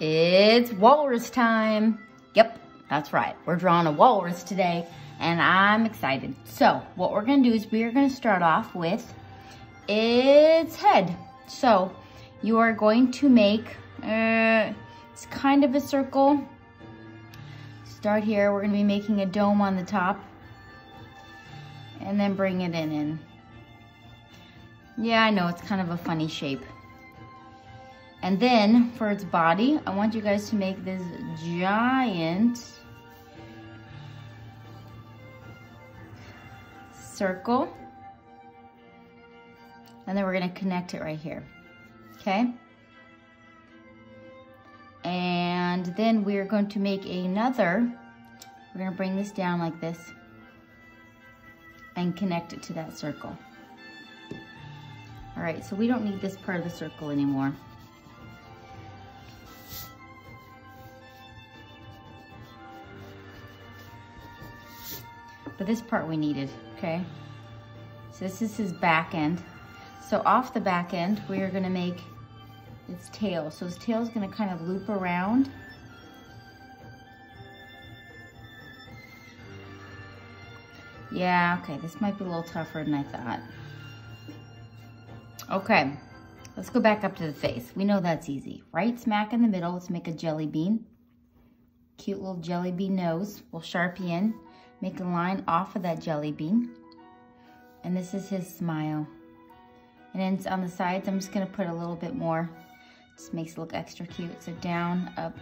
It's walrus time. Yep, that's right. We're drawing a walrus today and I'm excited. So what we're gonna do is we are gonna start off with its head. So you are going to make, uh, it's kind of a circle. Start here, we're gonna be making a dome on the top and then bring it in in. Yeah, I know, it's kind of a funny shape. And then for its body, I want you guys to make this giant circle. And then we're gonna connect it right here, okay? And then we're going to make another, we're gonna bring this down like this and connect it to that circle. All right, so we don't need this part of the circle anymore. But this part we needed, okay? So this is his back end. So off the back end, we are gonna make its tail. So his tail is gonna kind of loop around. Yeah, okay, this might be a little tougher than I thought. Okay, let's go back up to the face. We know that's easy. Right smack in the middle, let's make a jelly bean. Cute little jelly bean nose. We'll Sharpie in. Make a line off of that jelly bean. And this is his smile. And then on the sides, I'm just gonna put a little bit more. Just makes it look extra cute. So down, up.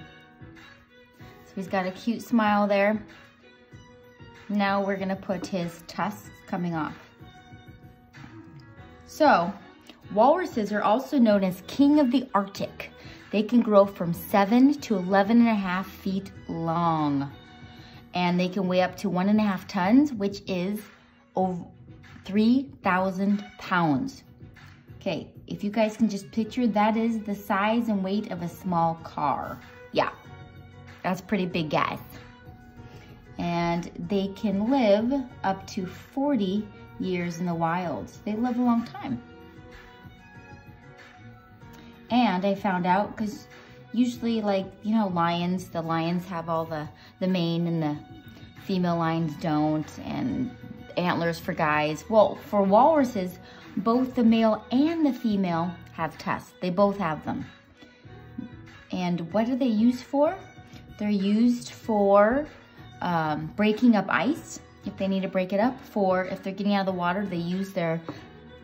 So he's got a cute smile there. Now we're gonna put his tusks coming off. So, walruses are also known as king of the Arctic. They can grow from seven to 11 and a half feet long and they can weigh up to one and a half tons, which is over 3,000 pounds. Okay, if you guys can just picture, that is the size and weight of a small car. Yeah, that's pretty big, guys. And they can live up to 40 years in the wild. They live a long time. And I found out, because usually like, you know, lions, the lions have all the, the mane and the female lines don't and antlers for guys. Well, for walruses, both the male and the female have tusks. They both have them. And what are they used for? They're used for um, breaking up ice, if they need to break it up. For if they're getting out of the water, they use their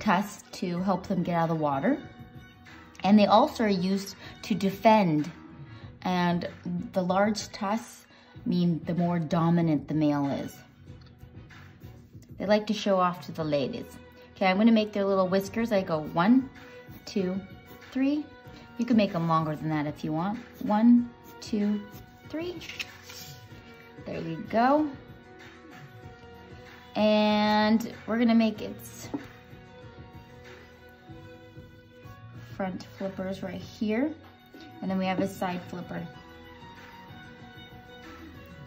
tusks to help them get out of the water. And they also are used to defend. And the large tusks mean the more dominant the male is. They like to show off to the ladies. Okay, I'm gonna make their little whiskers. I go one, two, three. You can make them longer than that if you want. One, two, three. There you go. And we're gonna make its front flippers right here. And then we have a side flipper.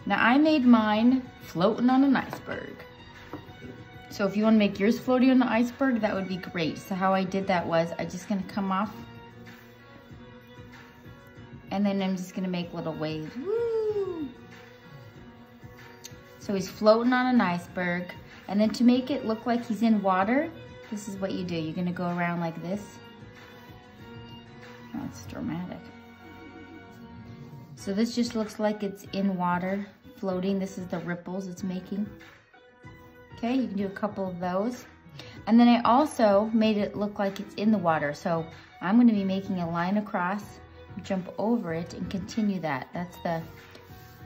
Now I made mine floating on an iceberg. So if you wanna make yours floating on the iceberg, that would be great. So how I did that was, I just gonna come off and then I'm just gonna make little waves. Woo! So he's floating on an iceberg. And then to make it look like he's in water, this is what you do. You're gonna go around like this. That's dramatic. So this just looks like it's in water, floating. This is the ripples it's making. Okay, you can do a couple of those. And then I also made it look like it's in the water. So I'm gonna be making a line across, jump over it and continue that. That's the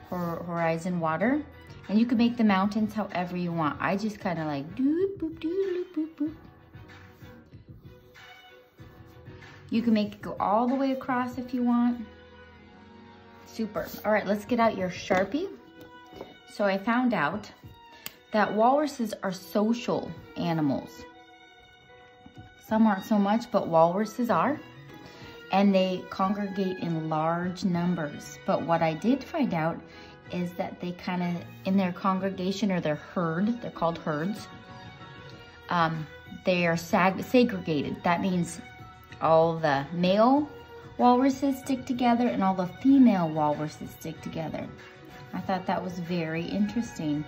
horizon water. And you can make the mountains however you want. I just kind of like doop, boop, doop, boop, boop. You can make it go all the way across if you want. Super. All right, let's get out your Sharpie. So I found out that walruses are social animals. Some aren't so much, but walruses are. And they congregate in large numbers. But what I did find out is that they kind of, in their congregation or their herd, they're called herds, um, they are segregated. That means all the male walruses stick together and all the female walruses stick together. I thought that was very interesting.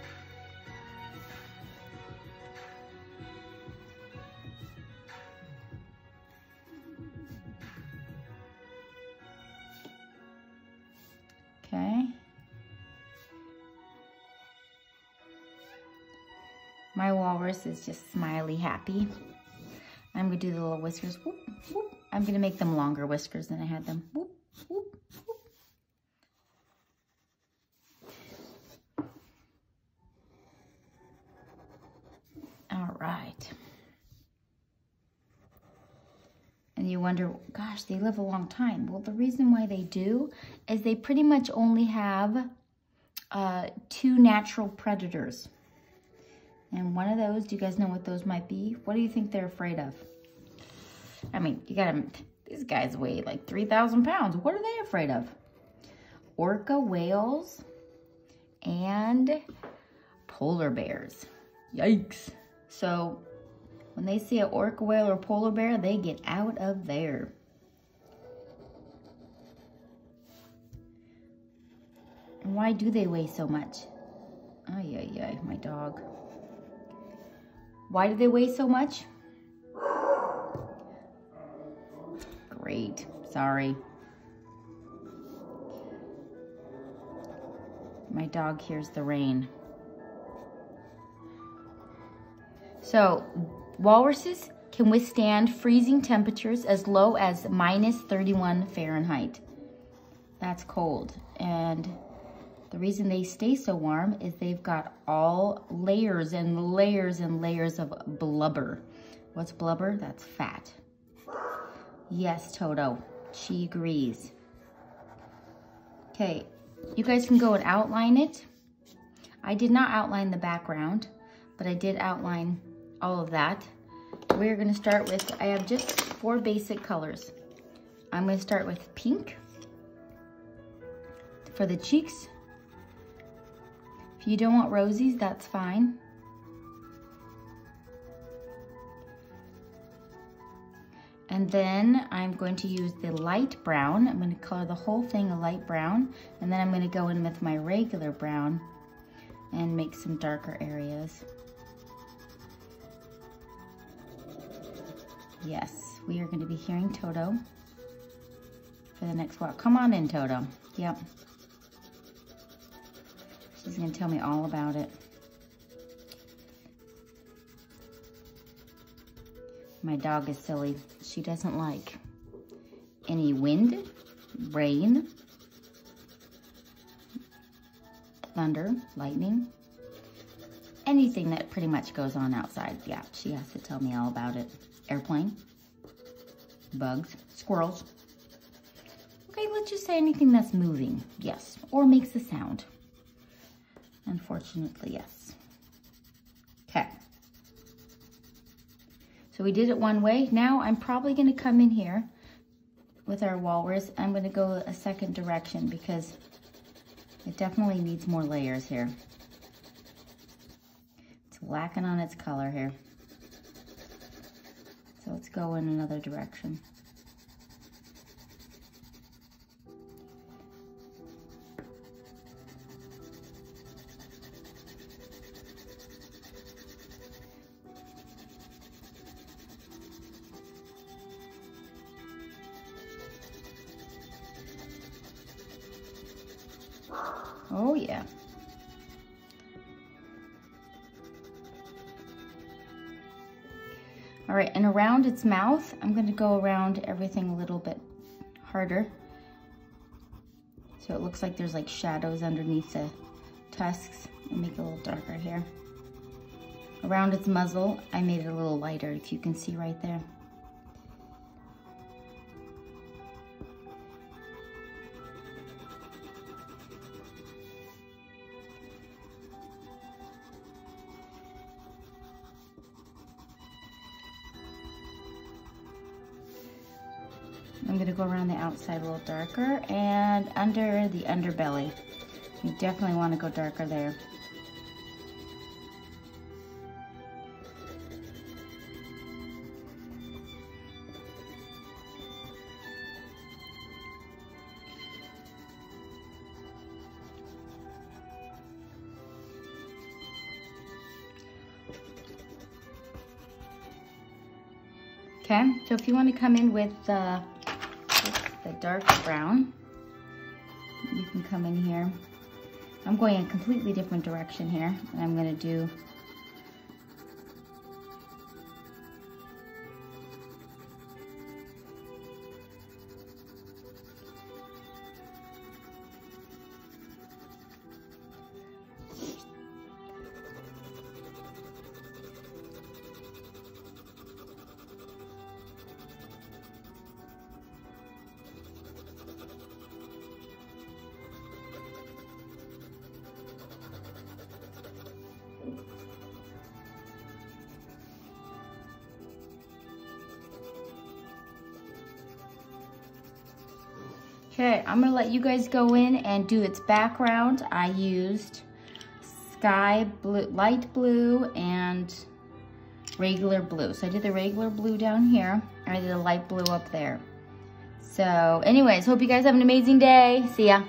Okay. My walrus is just smiley happy. I'm gonna do the little whiskers. Whoop, whoop. I'm gonna make them longer whiskers than I had them. Whoop, whoop, whoop. All right. And you wonder, gosh, they live a long time. Well, the reason why they do is they pretty much only have uh, two natural predators. And one of those, do you guys know what those might be? What do you think they're afraid of? I mean, you gotta, these guys weigh like 3,000 pounds. What are they afraid of? Orca whales and polar bears. Yikes. So when they see an orca whale or polar bear, they get out of there. And why do they weigh so much? Ay, ay, ay, my dog. Why do they weigh so much? Great, sorry. My dog hears the rain. So, walruses can withstand freezing temperatures as low as minus 31 Fahrenheit. That's cold. And the reason they stay so warm is they've got all layers and layers and layers of blubber. What's blubber? That's fat. Yes, Toto, she agrees. Okay, you guys can go and outline it. I did not outline the background, but I did outline all of that. We're gonna start with, I have just four basic colors. I'm gonna start with pink for the cheeks. If you don't want rosies, that's fine. And then I'm going to use the light brown. I'm gonna color the whole thing a light brown. And then I'm gonna go in with my regular brown and make some darker areas. Yes, we are gonna be hearing Toto for the next walk. Come on in, Toto. Yep. She's gonna tell me all about it. My dog is silly. She doesn't like any wind, rain, thunder, lightning, anything that pretty much goes on outside. Yeah, she has to tell me all about it. Airplane, bugs, squirrels. Okay, let's just say anything that's moving, yes, or makes a sound. Unfortunately, yes. Okay. So we did it one way. Now I'm probably gonna come in here with our walrus. I'm gonna go a second direction because it definitely needs more layers here. Lacking on its color here. So let's go in another direction. Oh yeah. All right, and around its mouth, I'm gonna go around everything a little bit harder. So it looks like there's like shadows underneath the tusks. I'll make it a little darker here. Around its muzzle, I made it a little lighter, if you can see right there. gonna go around the outside a little darker and under the underbelly. You definitely wanna go darker there. Okay, so if you want to come in with the the dark brown, you can come in here. I'm going a completely different direction here, and I'm gonna do Okay, I'm gonna let you guys go in and do its background. I used sky blue, light blue and regular blue. So I did the regular blue down here, and I did the light blue up there. So anyways, hope you guys have an amazing day. See ya.